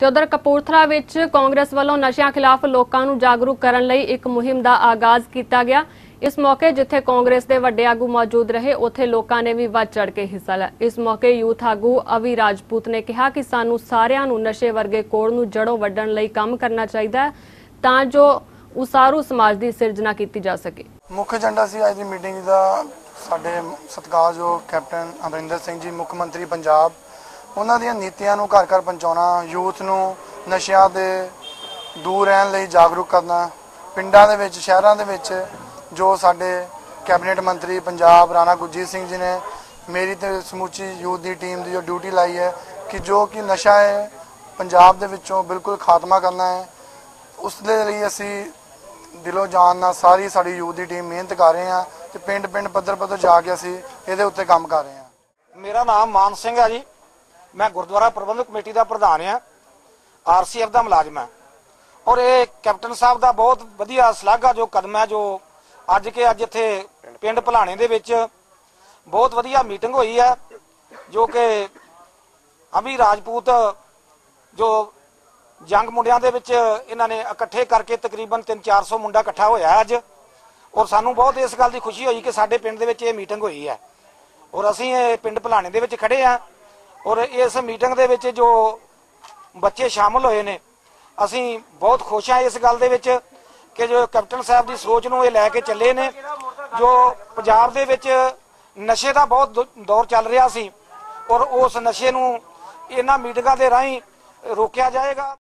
ਤੇ ਉਧਰ ਕਪੂਰਥਲਾ ਵਿੱਚ ਕਾਂਗਰਸ ਵੱਲੋਂ ਨਸ਼ਿਆਂ ਖਿਲਾਫ ਲੋਕਾਂ ਨੂੰ ਜਾਗਰੂਕ ਕਰਨ ਲਈ ਇੱਕ ਮੁਹਿੰਮ ਦਾ ਆਗਾਜ਼ ਕੀਤਾ ਗਿਆ। ਇਸ ਮੌਕੇ ਜਿੱਥੇ ਕਾਂਗਰਸ ਦੇ ਵੱਡੇ ਆਗੂ ਮੌਜੂਦ ਰਹੇ, ਉੱਥੇ ਲੋਕਾਂ ਨੇ ਵੀ ਵੱਧ ਚੜ ਕੇ ਹਿੱਸਾ ਲਿਆ। ਇਸ ਮੌਕੇ ਯੂਥ ਆਗੂ ਅਵੀ ਰਾਜਪੂਤ ਨੇ ਕਿਹਾ ਕਿ ਸਾਨੂੰ ਸਾਰਿਆਂ ਨੂੰ ਨਸ਼ੇ ਵਰਗੇ ਕੋੜ ਨੂੰ ਜੜੋਂ ਵੱਢਣ ਲਈ ਕੰਮ ਕਰਨਾ ਚਾਹੀਦਾ ਹੈ, ਤਾਂ ਜੋ ਉਸਾਰੂ ਸਮਾਜ ਦੀ ਸਿਰਜਣਾ ਕੀਤੀ ਜਾ ਸਕੇ। ਮੁੱਖ ਏਜੰਡਾ ਸੀ ਅੱਜ ਦੀ ਮੀਟਿੰਗ ਦਾ ਸਾਡੇ ਸਤਿਕਾਰਯੋਗ ਕੈਪਟਨ ਅਮਰਿੰਦਰ ਸਿੰਘ ਜੀ, ਮੁੱਖ ਮੰਤਰੀ ਪੰਜਾਬ ਉਹਨਾਂ ਦੀਆਂ ਨੀਤੀਆਂ ਨੂੰ ਘਰ ਘਰ ਪਹੁੰਚਾਉਣਾ, ਯੂਥ ਨੂੰ ਨਸ਼ਿਆਂ ਦੇ ਦੂਰ ਰਹਿਣ ਲਈ ਜਾਗਰੂਕ ਕਰਨਾ, ਪਿੰਡਾਂ ਦੇ ਵਿੱਚ, ਸ਼ਹਿਰਾਂ ਦੇ ਵਿੱਚ ਜੋ ਸਾਡੇ ਕੈਬਨਿਟ ਮੰਤਰੀ ਪੰਜਾਬ ਰਾਣਾ ਗੁਰਜੀਤ ਸਿੰਘ ਜੀ ਨੇ ਮੇਰੀ ਤੇ ਸਮੁੱਚੀ ਯੂਥ ਦੀ ਟੀਮ ਦੀ ਜੋ ਡਿਊਟੀ ਲਾਈ ਹੈ ਕਿ ਜੋ ਕਿ ਨਸ਼ਾ ਹੈ, ਪੰਜਾਬ ਦੇ ਵਿੱਚੋਂ ਬਿਲਕੁਲ ਖਾਤਮਾ ਕਰਨਾ ਹੈ। ਉਸ ਦੇ ਲਈ ਅਸੀਂ ਦਿਲੋਂ ਜਾਨ ਨਾਲ ਸਾਰੀ ਸਾਡੀ ਯੂਥ ਦੀ ਟੀਮ ਮਿਹਨਤ ਕਰ ਰਹੇ ਹਾਂ ਤੇ ਪਿੰਡ ਪਿੰਡ ਪੱਧਰ ਪੱਧਰ ਜਾ ਕੇ ਅਸੀਂ ਇਹਦੇ ਉੱਤੇ ਕੰਮ ਕਰ ਰਹੇ ਹਾਂ। ਮੇਰਾ ਨਾਮ ਮਾਨ ਸਿੰਘ ਹੈ ਜੀ। ਮੈਂ ਗੁਰਦੁਆਰਾ ਪ੍ਰਬੰਧਕ ਕਮੇਟੀ ਦਾ ਪ੍ਰਧਾਨ ਹਾਂ ਆਰਸੀਐਫ ਦਾ ਮੁਲਾਜ਼ਮ ਹਾਂ। ਔਰ ਇਹ ਕੈਪਟਨ ਸਾਹਿਬ ਦਾ ਬਹੁਤ ਵਧੀਆ ਸ਼ਲਾਘਾ, ਜੋ ਕਦਮ ਹੈ, ਜੋ ਅੱਜ ਕੇ ਅੱਜ ਇੱਥੇ ਪਿੰਡ ਭਲਾਣੇ ਦੇ ਵਿੱਚ ਬਹੁਤ ਵਧੀਆ ਮੀਟਿੰਗ ਹੋਈ ਹੈ, ਜੋ ਕਿ ਅਮੀ ਰਾਜਪੂਤ, ਜੋ ਜੰਗ ਮੁੰਡਿਆਂ ਦੇ ਵਿੱਚ ਇਹਨਾਂ ਨੇ ਇਕੱਠੇ ਕਰਕੇ ਤਕਰੀਬਨ 3-400 ਮੁੰਡਾ ਇਕੱਠਾ ਹੋਇਆ ਅੱਜ। ਔਰ ਸਾਨੂੰ ਬਹੁਤ ਇਸ ਗੱਲ ਦੀ ਖੁਸ਼ੀ ਹੋਈ ਕਿ ਸਾਡੇ ਪਿੰਡ ਦੇ ਵਿੱਚ ਇਹ ਮੀਟਿੰਗ ਹੋਈ ਹੈ। ਔਰ ਅਸੀਂ ਇਹ ਪਿੰਡ ਭਲਾਣੇ ਦੇ ਵਿੱਚ ਖੜੇ ਆ ਔਰ ਇਸ ਮੀਟਿੰਗ ਦੇ ਵਿੱਚ ਜੋ ਬੱਚੇ ਸ਼ਾਮਲ ਹੋਏ ਨੇ, ਅਸੀਂ ਬਹੁਤ ਖੁਸ਼ ਹਾਂ ਇਸ ਗੱਲ ਦੇ ਵਿੱਚ ਕਿ ਜੋ ਕੈਪਟਨ ਸਾਹਿਬ ਦੀ ਸੋਚ ਨੂੰ ਇਹ ਲੈ ਕੇ ਚੱਲੇ ਨੇ, ਜੋ ਪੰਜਾਬ ਦੇ ਵਿੱਚ ਨਸ਼ੇ ਦਾ ਬਹੁਤ ਦੌ- ਦੌਰ ਚੱਲ ਰਿਹਾ ਸੀ ਔਰ ਉਸ ਨਸ਼ੇ ਨੂੰ ਇਹਨਾਂ ਮੀਟਿੰਗਾਂ ਦੇ ਰਾਹੀਂ ਰੋਕਿਆ ਜਾਏਗਾ।